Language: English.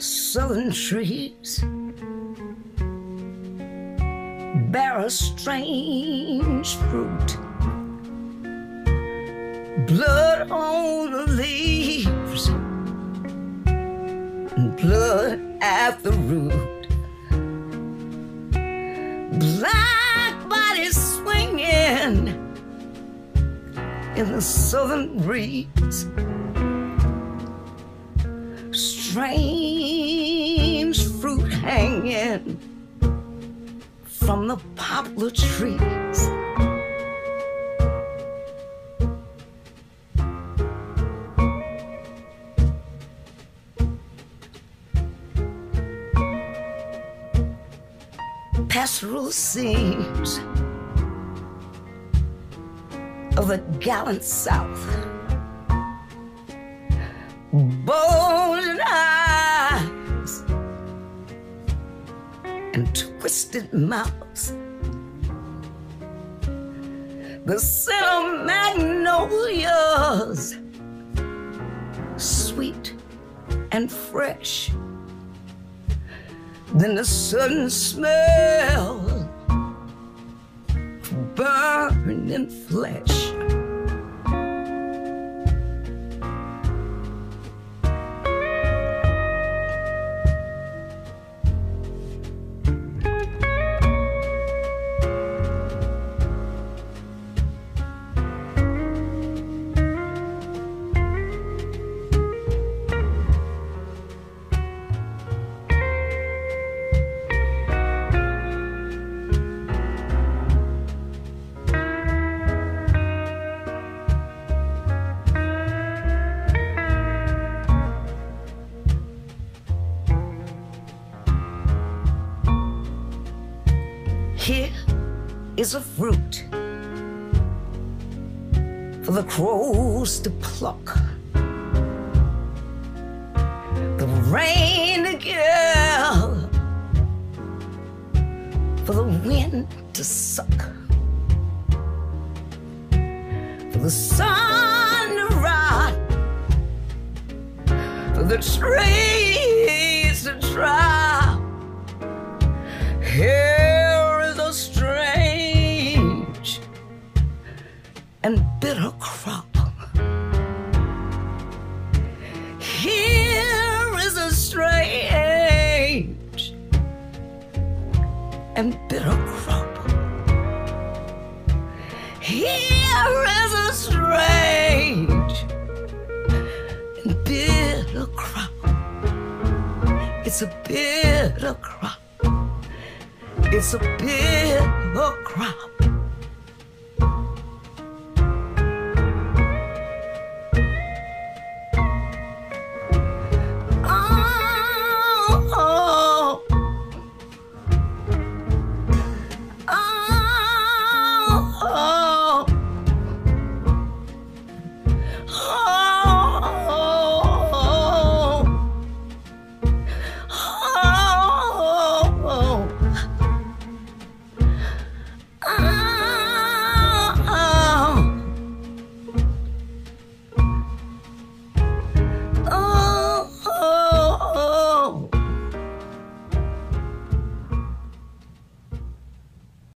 southern trees bear a strange fruit. Blood on the leaves, and blood at the root. Black bodies swinging in the southern breeze. Strange fruit hanging from the poplar trees. Pastoral scenes of the gallant South. The scent of magnolias, sweet and fresh. Then the sudden smell of burning flesh. Here is a fruit for the crows to pluck, the rain to for the wind to suck, for the sun to rot, for the trees to drop. And bitter crop. Here is a strange and bitter crop. Here is a strange and bitter crop. It's a bitter crop. It's a bitter crop.